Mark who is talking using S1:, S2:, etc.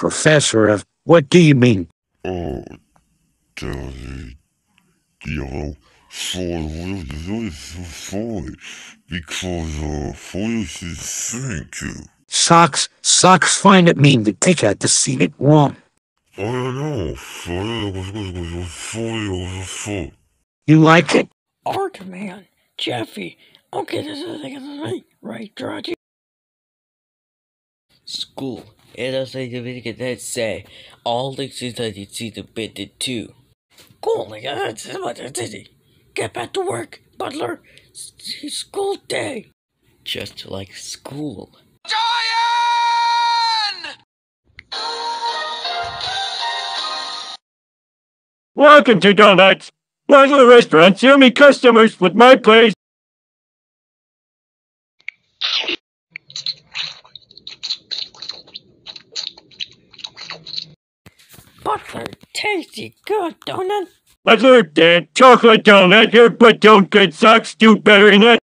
S1: Professor of what do you mean?
S2: Oh, Daddy, you know, for really sorry because uh, for thank you.
S1: Socks, socks find it mean to take out the seen it wrong.
S2: I don't know, for for for
S1: You like it?
S3: Art man, Jeffy. Okay, this is the right, right, Georgie.
S4: School. It does say the video that say all the things that you see the bit did too.
S3: Cool, like that's what it is. Get back to work, Butler. It's school day.
S4: Just like school.
S1: Welcome to Donuts. Butler Restaurant. Show me customers with my place.
S3: Butler, tasty, good donut.
S1: Butler, Dad, chocolate donut here, but don't get socks do better than that.